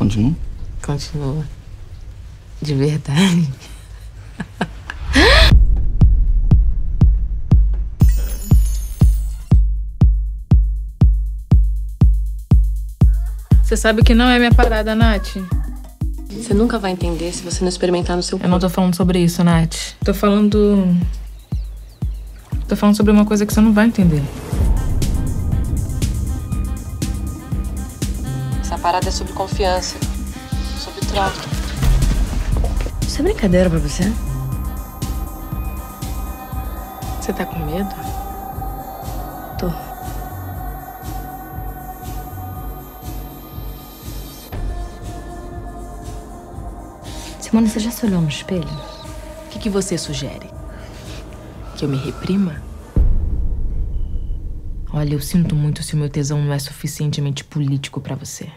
Continua? Continua. De verdade. Você sabe que não é minha parada, Nath. Você nunca vai entender se você não experimentar no seu Eu não tô falando sobre isso, Nath. Tô falando. Tô falando sobre uma coisa que você não vai entender. Essa parada é sobre confiança. Sobre troca. Isso é brincadeira pra você? Você tá com medo? Tô. Simone, você já se olhou no espelho? O que, que você sugere? Que eu me reprima? Olha, eu sinto muito se o meu tesão não é suficientemente político pra você.